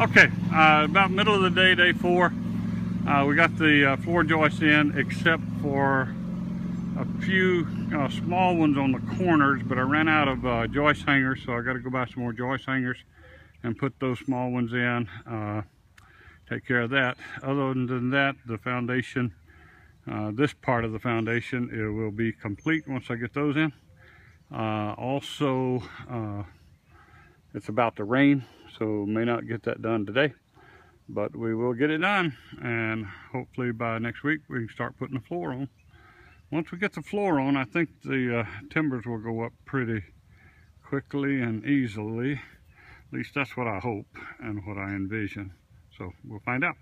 Okay, uh, about middle of the day, day four, uh, we got the uh, floor joists in except for a few uh, small ones on the corners, but I ran out of uh, joist hangers, so I got to go buy some more joist hangers and put those small ones in. Uh, take care of that. Other than that, the foundation, this part of the foundation, it will be complete once I get those in. Also, it's about to rain, so may not get that done today, but we will get it done. And hopefully by next week, we can start putting the floor on. Once we get the floor on, I think the uh, timbers will go up pretty quickly and easily. At least that's what I hope and what I envision. So we'll find out.